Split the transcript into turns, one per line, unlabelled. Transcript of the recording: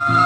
you